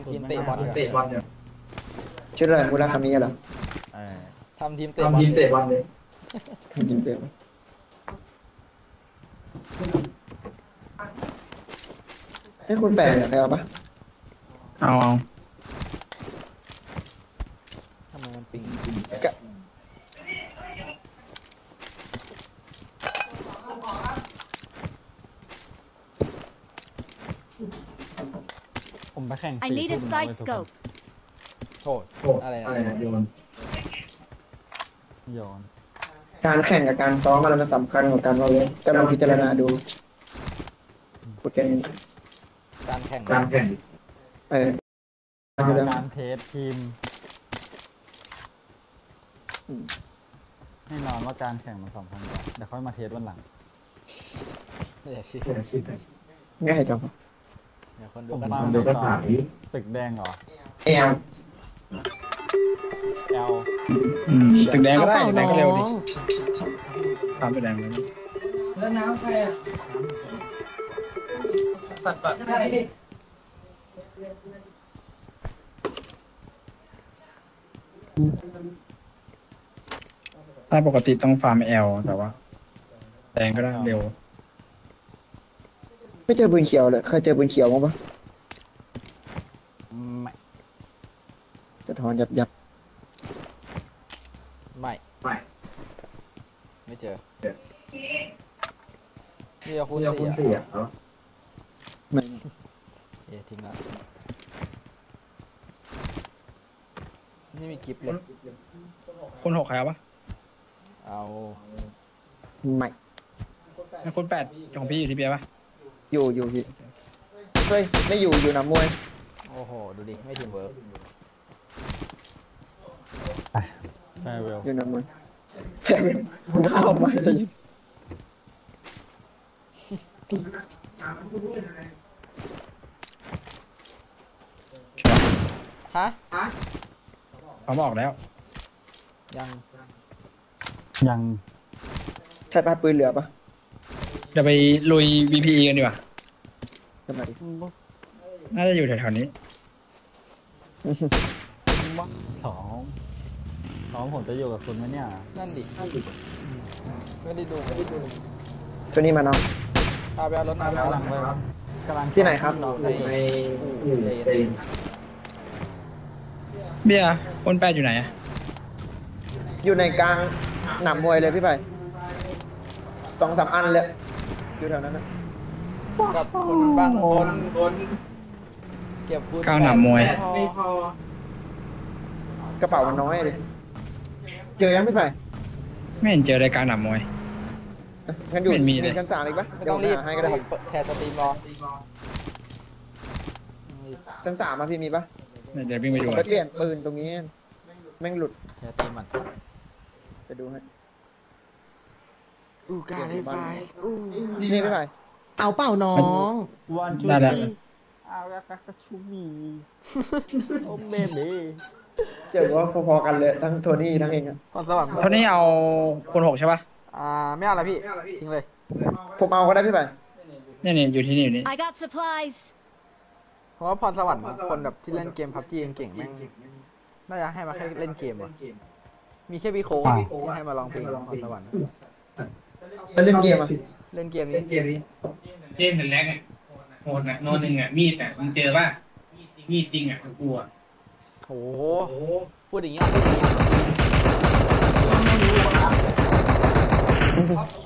ำทีมเตะบอลเตะบอลเนี่ยชื่ออะไรมูราคามิเหรอเออทำทีมเตะบอทำลทีมเตะบอลเลยทำทีมเตะให้คุณแปลอยากไปเอาปะเอาเอาทำไมมันปิง กะ ผ มไปแข่ง I สี่ need ทุ่ a มนะ side เว้ยทุกคน scope. โทษโอ้อะไรอะไรนะนะโยนโยนการแข่งกับการซ้อมอะไรมันสำคัญกว่ากันวะเว้ยก็ลองพิจารณาดูพูดกันการแข่งการแข่งเอออยู่แล้วการเทสทีมอืมแน่นอนว่าการแข่งมันสำคัญกว่าเดี๋ยวค่อยมาเทสวันหลังไม่อยากคิดเสียสิง่ายจัง เดี๋ยวคนดูผมกันว่าเดี๋ยวก็ถามอีกตึกแดงเหรอแอลแอลอืมตึกแดงก็เอาได้เปล่าตึกแดน้งอก็เร็วดิงตามตึกแดงเลยแล้วน้ำใครอะตัดปัดใช่ถ้าปกติต้องฟาร์มแอลแต่ว่า แดงก็ได้เร็ว ไม่เจอปืนเขียวเลยเคยเจอปืนเขียวมั้งปะไม่ สะท้อนยับยับไม่ ไม่ไม่เจอเดี๋ยวนี่เราคูณคุณจะคุณสี่เสียอะเหรอไม่เอ๊ะทิ้งละนี่มีกิฟต์เลย คนหกใครเอาปะเอา ไม่ให้คนแปดของพี่อยู่ที่เบียร์ปะ อยู่อยู่พี่เฮ้ยไม่อยู่อยู่หนามวยโอ้โห ดูดิ ไม่ทีมเวิร์กแฟร์เวลอยู่หนามวยแฟนผมเอาออกมาจะยิงฮะ เขาบอกแล้ว ยัง ยัง ใช่ปะปืนเหลือปะจะไปลุย VPE กันดีกว่า ขึ้นมาดิน่าจะอยู่แถวๆนี้สองสองผมจะอยู่กับคุณไหมเนี่ย นั่นดิไม่ได้ดูไม่ได้ดูตัวนี้มาเนาะพาไปเอารถน้ำกำลังไปกำลังที่ไหนครับในในอยู่ในเตนเบียร์คนแปดอยู่ไหนอะอยู่ในกลางหนามมวยเลยพี่ไปสองสามอันเลยอยู่แถวนั้นนะ กับคุณบางคนคนเก็บคุณกลางหนามมวยแปดไม่พอกระเป๋ามันน้อยเลยเจอยังพี่ไปไม่เห็นเจอรายการหนามมวย งั้นอยู่ไม่มีเลย ชั้นสามอีกปะไม่เดี๋ยต้วองผมรีบหาให้ก็ได้ผมเปิดแทนสตรีมรอชั้นสามมาพี่มีปะเดี๋ยววิ่งไปผดูมอะไปเปลี่ยนปืนตรงนี้ แม่งหลุดแทนสตรีมมันไปดูให้อูการไฟอูนี่พี่ไป เอาเปล่าน้อง วันได้แล้วอาวากากาชูมีโอ้เบบีเจอว่าพอๆกันเลยทั้งโทนี่ทั้งเองอะพรสวรรค์เท่านี้เอาคนหกใช่ปะอ่าไม่เอาละพี่ทิ้งเลย ผมเอาก็ได้พี่ไปเนี่ยเนี่ยอยู่ที่นี่อยู่นี่ I got supplies. เพราะว่าพรสวรรค์คนแบบที่เล่นเกมพับจีเก่งๆแม่งน่าจะให้มาแค่เล่นเกมอะมีแค่พี่โค้กอะที่ให้มาลองเพลงพรสวรรค์อะแล้วเล่นเกมอะ เล่นเกมนี้เล่นเกมนี้เล่นแต่แรกอะโหดนะโนหนึ่งอะมีดอะมึงเจอป่ะมีดจริงอะกูอะโหพูดอย่างเงี้ย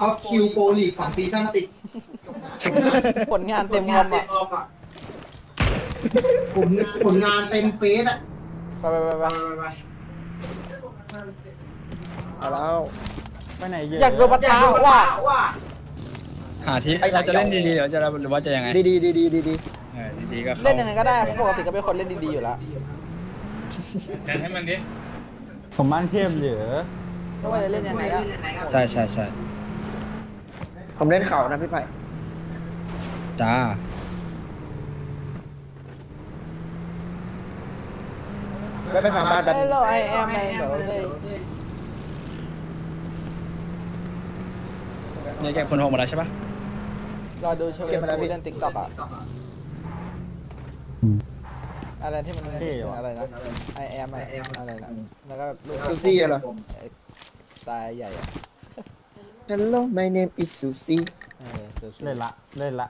ออฟคิวโปลีของซีซั่นติด ผลงานเต็มคอมอะผลงานผลงานเต็มเฟซอะไปไปไปไปเอาแล้ว ไปไหนเยอะอยากโดนปะทะว่าว่า หาที่เราจะเล่นดีๆหรือจะหรือว่าจะยังไงดีดีดีดีดีดีเออดีๆก็เข้าเล่นยังไงก็ได้เพราะปกติก็เป็นคนเล่นดีๆอยู่แล้วแต่ให้มันดิผมบ้านเข้มเหลือไม่ว่าจะเล่นยังไงก็ใช่ใช่ใช่ผมเล่นเข่านะพี่ไปจ้าไปไปฟังบ้านแบฮับลโหลไอแอมไอเดี๋ยวเลยเนี่ยแกคนหกมาแล้วใช่ปะ รอดูเชลเลนกูเล่นติ๊กต็อกอะอะไรที่มันเท่ว่ะ อะไรนะ I am อะไรอะไรนะแล้วก็ลูกซูซี่เหรอตายใหญ่อะ Hello my name is Susie เออสุดๆเล่นละ เล่นละ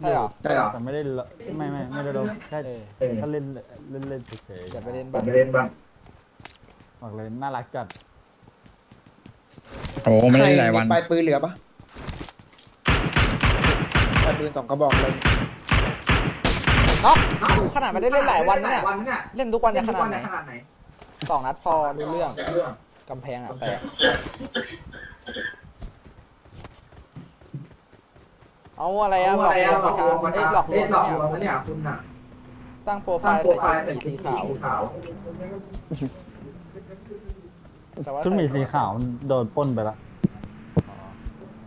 ใช่เหรอใช่เหรอแต่ไม่ได้ละไม่ไม่ไม่ได้ลงแค่เออแค่เล่นเล่นเล่นเฉยอย่าไปเล่นบ้าง ๆบอกเลยน่ารักจัด โอ้ไม่ได้หลายวันใครมีปลายปืนเหลือปะ ปลายปืนสองกระบอกเลยเนาะขนาดไม่ได้เล่นหลายวันนะเนี่ยวันเนี่ยเล่นทุกวันจะขนาดไหนขนาดไหนสองนัดพอรู้เรื่องกำแพงอะแตกเอาอะไรอะหลอกลวงประชาชนเอ้ยหลอกลวงหลอกลเนี่วงนะยเนี่ยคุณน่ะตั้งโปรไฟตั้งล์โปรไฟล์ใส่ใส่สีสีขาวขาวแต่ว่าชุดหมีสีขาวมันโดนปล้นไปละ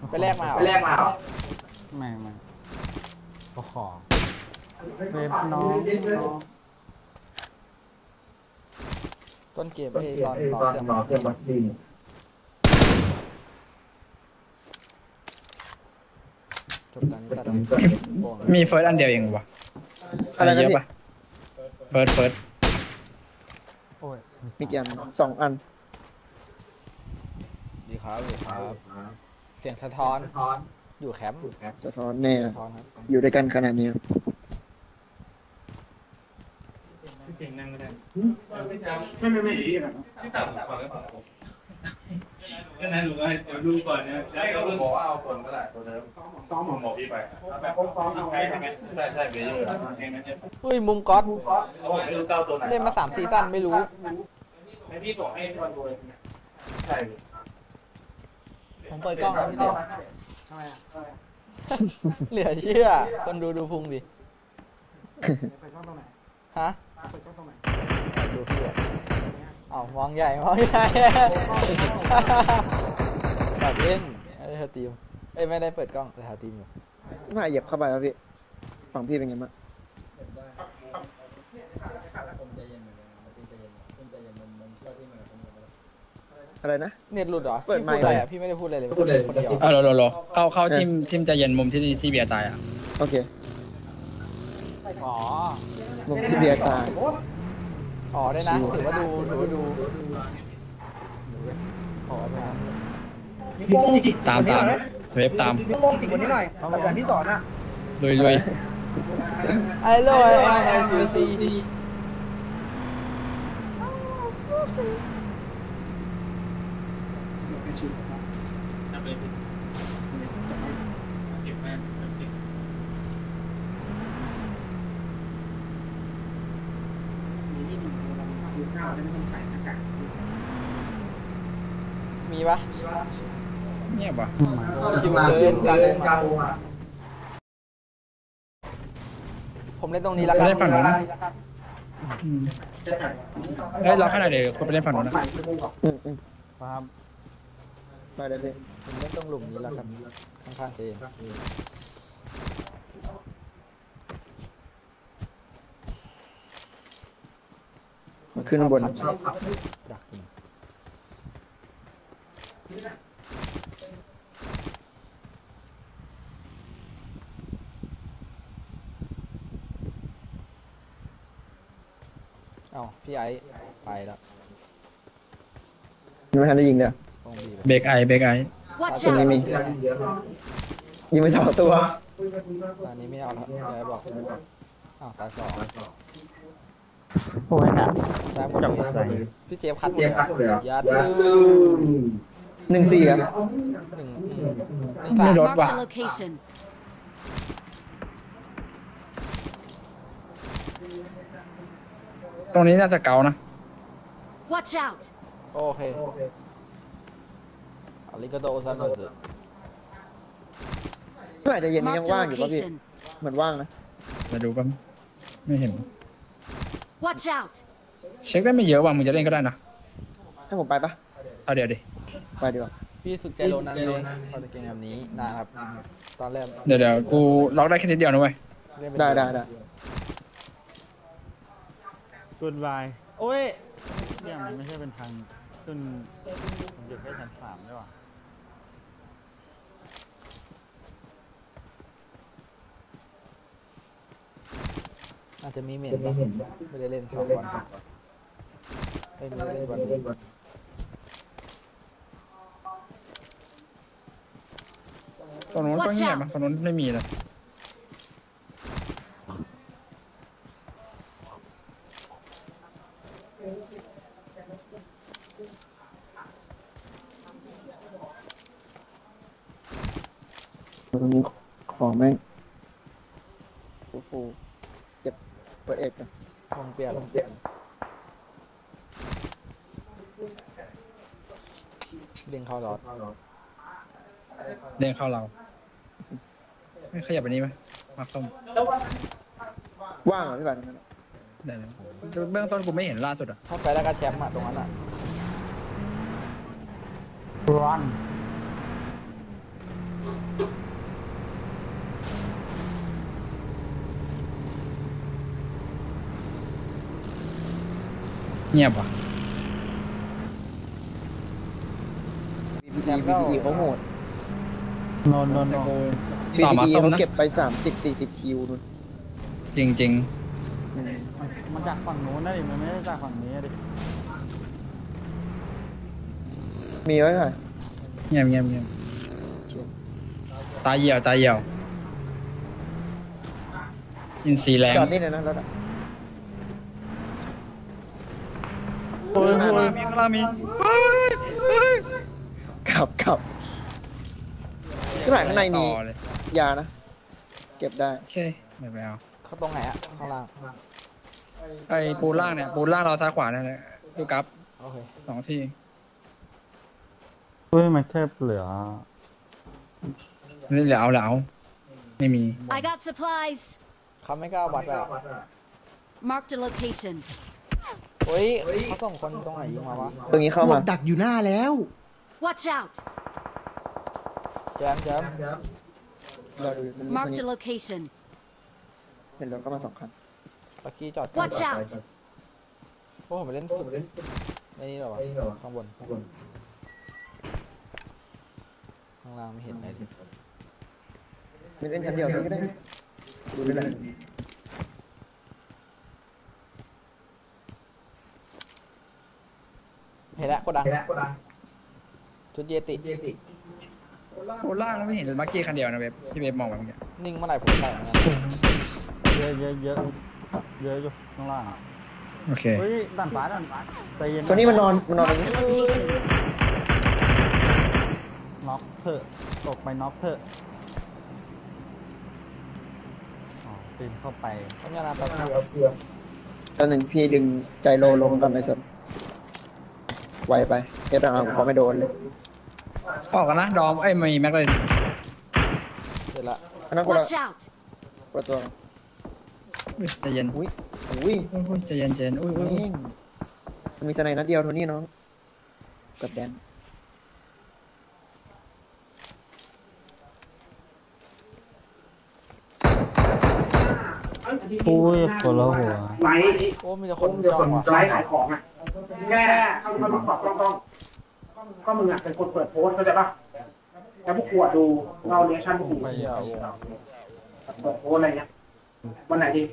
ไปแลกมาเหรอไปแลกมาเหรอไม่ไม่ ก็ขอเว็บน้องต้นเกมไอ้ตอนรอเครื่องมาเครื่องวัดดินจบตอนนี้ตัดโป่งมีเฟิร์สอันเดียวเองวะอะไรนะเยอะพี่ปะเฟิร์สเฟิร์สโอ้ยมีกี่อันสองอัน ดีครับดีครับ เสียงสะท้อน ท้อนอยู่แคมป์สะท้อนแน่สะท้อนครับอยู่ด้วยกันขนาดนี้เสียงนั่งก็ได้ไม่ไม่ไม่ที่ต่ำกว่าก็พอก็นั้นดูก็เดี๋ยวดูก่อนนะแล้วก็ดูบอกว่าเอาคนก็ได้ตัวเดิมซ้อมหมอพี่ไปแบบซ้อมทำไงทำไงใช่ใช่เบย์อยู่แล้วเองนั่นเนี่ยเฮ้ยมุมก๊อตไม่รู้เก้าตัวไหนเล่นมาสามซีซั่นไม่รู้ให้พี่ส่งให้คนดูใช่ผมเปิดกล้องแล้วพี่เสีย เหลือเชื่อ คนดูดูพุงดิฮะดูพี่อะเอ้ามองใหญ่มองใหญ่แบบเล่นไม่ได้สตรีมเอ้ยไม่ได้เปิดกล้องแต่สตรีมอยู่มาเหยียบเข้าไปแล้วพี่ ฝั่งพี่เป็นไงบ้าง อะไรนะ เน็ตหลุดเหรอเปิดพี่พูดไมค์อะไรเลยอะพี่ไม่ได้พูดอะไรเลยพูดเลย คนเดียวเอาโลโลโลเข้าเข้าทิมทิมใจะเย็นมุมที่ที่เบียร์ตายอะโอเคอ๋อมุมที่เบียร์ตาย อ๋อได้นะถือว่าดูถือว่าดูอ๋อได้นะมีโป้งจิกตามตามเว็บตามมีโป้งจิกวันนี้หน่อยแบบอย่างที่สอนอะลุยลุยไอ้โลไอ้ไอ้ซูซี เก็บแม่เก็บมีปะเงียบว่ะคิวเกินกลางวงกลาอะงวงอะผมเล่นตรงนี้แล้วกัไม่นได้ฝั่งนู้นนะอืมเฮ้ยรอแค่ไหนอยเดี๋ยวคนไปเล่นฝั่งนู้นนะอืมอืมครับ ไปเลยพี่ผมเล่นตรงหลุมนี้แล้วกันข้างๆเองขึ้นบนอยากกินเอ้าพี่ไอ้ไปแล้วยังไม่ทันได้ยิงเลยตรงบีไป เบรกไอเบรกไอ Watch ตรงนี้ out! มียิงไปสองตัวตอนนี้ไม่เอาแล้วพี่ไอ้บอกอ้าวตายสองโอ้ยหนักตายหมดจับเลยใส่พี่เจฟคัดหมเตรียดมคัดหมดเลยเหรอยัดยัดลืมหนึ่งสี่อะหนึ่งอืมหนึ่งสาไม่มลด Marked ว่ะ a location. ตรงนี้น่าจะเกานะ Watch out! โอเค อาริกาโตซันโนสึเมื่อไหร่จะเย็นนี้ยัง Marked ว่าง a อยู่ป่ะพี่ location. เหมือนว่างนะจะดูกันไม่เห็น Watch out! เช็คได้ไม่เยอะว่ะมึงจะเล่นก็ได้นะให้ผมไปปะเอาเดี๋ยวดิไปดีกว่าพี่สุดใจโลนั้นเลยพอจะเก่งแบบนี้นะครับ ตอนแรกเดี๋ยวเดี๋ยวกูล็อกได้แค่นิดเดียวนะเว้ยเล่นเป็นได้ได้ได้กุดบายโอ้ยเนี่ยมันไม่ใช่เป็นทางขึ้นผมอยู่แค่ชั้นสามด้วยว่ะ อาจจะมีเหม็นปะไม่ได้เล่นสองวันเอ้ยไม่ได้เล่นวันนี้ตรงนู้นก็ Watch เงียบ out นะตรงนู้นไม่มีเลย ตรงนี้ของแม่งโอ้โหเก็บเปิดเอกกัน คงเปียกเด้งเข้าหลอด เดินเข้าเรา ไม่ขยับไปนี้ไหมมาส้มว่างเหรอพี่บาทตรงนั้นอะได้เลยเบื้องต้นกูไม่เห็นล่าสุดอะถ้าไปแล้วก็แชมป์อะตรงนั้นอะรันเงียบว่ะ BPE BPE เขาโหดโนนโนนโนแต่นกูต่อมา BPE ส้มเขานะเก็บไปสามสิบสี่สิบคิวนู่นจริงจริงมันจากฝั่งนู้นนะดิมันไม่ได้จากฝั่งนี้ดิมีไว้ไหมๆเงียบเงียบเงียบตาเหี่ยวตาเหี่ยวอินซีแรงจอดนี่เลยนะรถอะโอ้ยข้างโอ้ล่ายงมีข้างล่างมีขับขับ ที่ไหนข้างในมี ต่อเลยยานะ เก็บได้ โอเคไม่ไปเอาเขาตรงไหนอะข้างล่างไอ้ปูล่างเนี่ยปูล่างเราซ้ายขวานั่นแหละดูกราฟโอเคสองที่เฮ้ยมันแค่เหลือนี่เหลือเอาเหลือเอาไม่มี I got supplies. เขาไม่กล้าวัดอะ Marked a location. เฮ้ยเขาส่งคนตรงไหนยิงมาวะตรงนี้เข้าพวมากดักอยู่หน้าแล้ว Watch out. แจมแจมเราดูมันมีคน Marked นี้ a location. เห็นรถก็มาสองคันตะกี้จอด Watch out. โอ้ผมไปเล่นสุดไม่นี่หรอวะ ข้างบนข้างล่างไม่เห็นเลยดิมีเล่นคันเดียวพี่ก็ได้ดูได้เลยเห็นแล้วกดดังชุดเยติ ปูล่างเราไม่เห็นเลยมาร์กี้คันเดียวนะเว็บที่เว็บมองไปเมื่อกี้นิ่งเมื่อไหร่ผมใส่นะเยอะเยอะเยอะเยอะอยู่ข้างล่างโอเคเฮ้ยด้านฟ้าด้านฟ้าใจเย็นตัวนี้มันนอนมันนอนตรง Marked นี้ a location. น็อกเถอะตกไปน็อกเถอะอ๋อปีนเข้าไปต้องยานาไปบตอนหนึ่งพี่ดึงใจโลลงก่อนเลยสันไวไปเอฟอาร์เขาไม่โดนเลย ออกกันนะ ดอมเอ้ยไม่มีแม็กเลยเสร็จละอันนั้นคนละ Watch out. คนละตัวอุ๊ยใจเย็นอุ้ยอุ้ยอุ้ยใจเย็นใจเย็นอุ้ยอุ้ยอุ้ยนี่มันมีสไนด์นัดเดียวโทนี่น้องกดแดนอุ้ยคนละหัว ไลฟ์โอ้มีแต่คนจ้องว่ะไลฟ์ขายของอะแค่เข้าเข้ามาตอบกล้องกล้อง ก็มึงอะเป็นคนเปิดโพสต์เข้าใจปะแล้วพวกขวดดูเราเรียกชั่นพวกกูไม่เชี่ยววงเปิดโพสต์อะไรเงี้ยวันไหนดี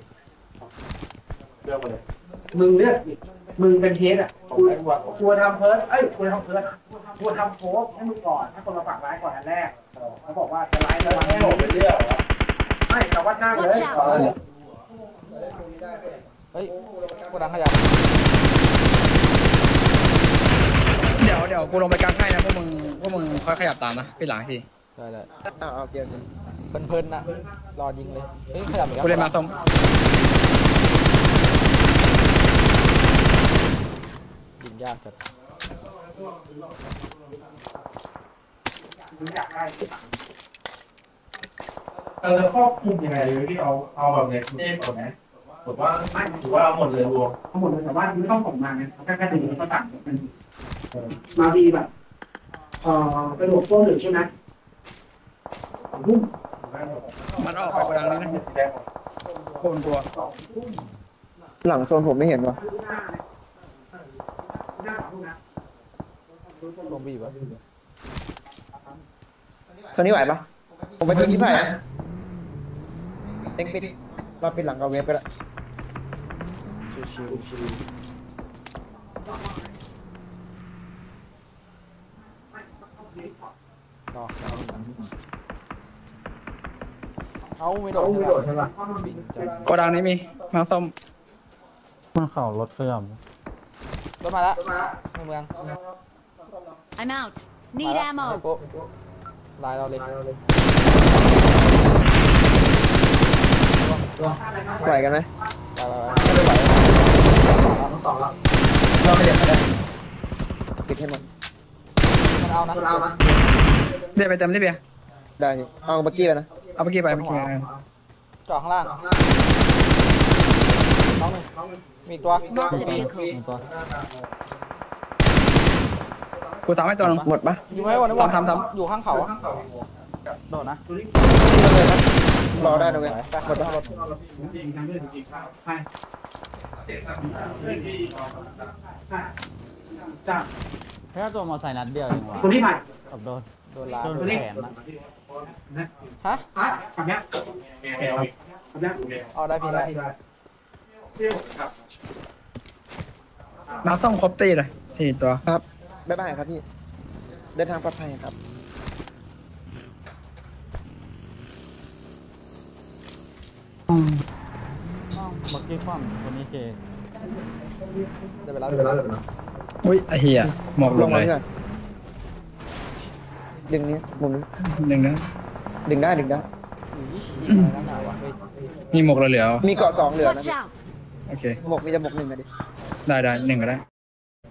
มึงเลือกดิมึงเป็นเทสอะกูกูทำเพิร์ดเอ้ยกูทำเพิร์ดกูทำโพสต์ให้มึงก่อนให้คนมาฝากไลฟ์ก่อนอันแรกเขาบอกว่าจะไลฟ์ในวันนี้ไม่แต่ว่าหน้าเลย Watch out เฮ้ยกดดังขยับเดี๋ยวเดี๋ยวกูลงไปกลางให้นะพวกมึงพวกมึงค่อยขยับตามนะพี่หลังทีได้ได้อ่าโอเคโอเคเพลินๆนะรอยิงเลยเฮ้ยขยับอีกแล้วกูเล่นมาส้มยิงยากจัดเออครอบคลุมยังไงเลยพี่เอาเอาแบบในกรุงเทพก่อนไหมถือว่าไม่ถือว่าเอาหมดเลยรวมทั้งหมดเลยแต่ว่าไม่ต้องส่งมาไงแค่แค่ถึงก็ตัดมัน มาดีแบบเอ่อกระโดดโป้งหนึ่งใช่ไหมรุ่มมันออกไปกดังนี้นะโคนกลัวหลังโซนผมไม่เห็นวะหน้าของลูกนะลงบีบวะตัวนี้ไหวปะผมไปตัวนี้ไผ่อะเต็งปิดเราปิดหลังเอาเว็บไปละชิวๆ รอเอาไม่โดดใช่ปะบินจังโกดังนี้มีมาส้มมันเข่ารถขยรถมาแล้วในเมือง I'm out. มา Need แล้ว ammo. ปุ๊บลายเราเลยไหวกันไหมไปไปไปไม่ไหวเราไม่เด็ดมาได้ปิดให้มัน มันเอานะเบียร์ไปเต็มที่เบียร์ได้พี่เอาเมื่อกี้ไปนะเอาเมื่อกี้ไปเมื่อกี้จอดข้างล่างน้องหนึ่งมีอีกตัว Marked a vehicle. ำตัวกูสามให้ตัวหนึงหมดปะ อยู่ไหมวันนี้วันทำทำอยู่ข้างเขาโดดนะรอได้นะเว้ยไปหมดปะรถจ้า แค่ตัวมอไซค์นัดเดียวเองวะคนที่ผ่านกับโดนโดนลาโดนโดนแขนนะฮะฮะแบบเนี้ยแบบเนี้ยเอาได้พี่ได้มาส้มครบตีเลยสี่ตัวครับบ๊ายบายครับพี่เดินทางปลอดภัยครับอ้าวบักกี้คว่ำคนนี้เคได้ไปแล้วได้ไปแล้ว อุ้ยไอ้เหี้ยหมอกลลงงเลมายเพื่อนดึงนี้มุมนี้หนึ่งนะดึงได้ดึงได้อุ้ยอีกอะไรนักหนาวะเฮ้ยมีหมกเหลือมีเกาะสองเหลือนะ Watch out. ๆโอเค หมกมีแต่หมกหนึ่งอะดิได้ได้หนึ่งก็ได้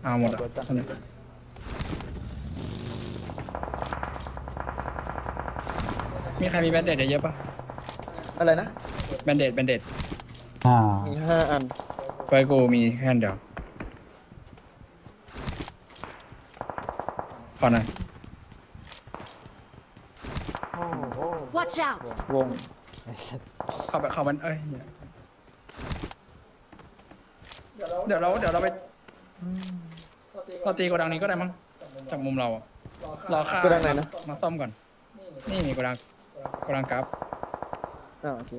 เอาหมดอะเอาเลยมีใครมีแบนเดดเยอะปะอะไรนะ แบนเดดแบนเดดอ่ามีห้าอันไฟกูมีแค่อันเดียว ขอหน่อย โอ้โห Watch out. วงไอ้สัสเข้าไปเข้ามันเอ้ยเนี่ยเดี๋ยวเราเดี๋ยวเราไปเราตีโกดังนี้ก็ได้มั้งจากมุมเราอะรอค่าโกดังไหนนะ มาซ่อมก่อน นี่นี่โกดังโกดังกราฟอ่าโอเค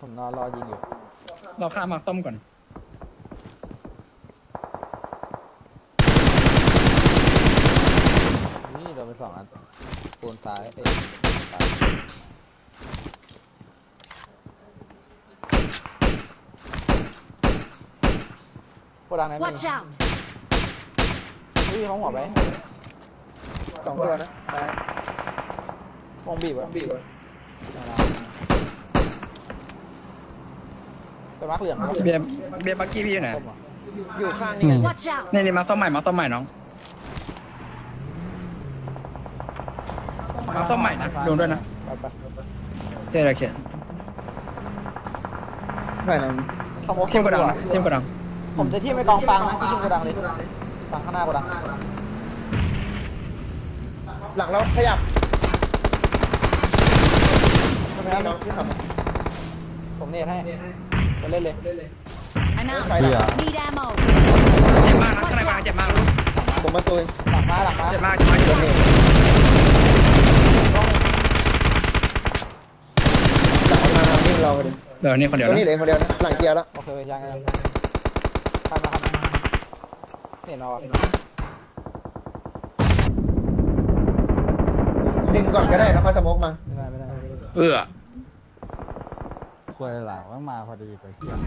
ผมนอนรอยิงอยู่ รอค่ามาซ่อมก่อนนี่โดนไปสองอัน ปูนซ้ายเอ้ยซ้ายโกดังไหนมี Watch out. อุ้ยเขาหัวไปสองตัวนะได้วงบีบอะบีบไปมักเหลืองเบียร์เบียร์บักกี้พี่อยู่ไหนส้มอะอยู่ข้างนี่ไง Watch out. นี่นี่มาซ่อมใหม่มาซ่อมใหม่น้อง มาซ่อมใหม่นะดูด้วยนะไปไปโอเคโอเคไม่นะสโมกทีมโกดังดีนะว่าทีมโกดัง ผมจะที่ไม่กองฟังนะพี่ทีมโกดังเลยฟังข้างหน้าโกดัง หลังเราขยับใช่ไหมนี่คน้รัอบงที่ทำผมเนตให้ไปเล่นเลย I'm ใคร out. หลัง Need ammo. เจ็บมากนะข้างในมาเจ็บมากผมมาตุยหลังมาหลังมาเจ็บมากเจ็บมากเจ็บมาก หลัง มาทางวิ่งเราไปดิเดี๋ยวนี่คนเดียวตัวนะนี้เหลือคนเดียวนะหลังเกียร์แล้วโอเคยังยังข้ามมาข้ามมาเห็นเอาอะดึงก่อนก็ได้แล้วค่อยสโมกมาไม่ได้ไม่ได้เอื้อ ควยหลังว่ามาพอดีไปเที่ยว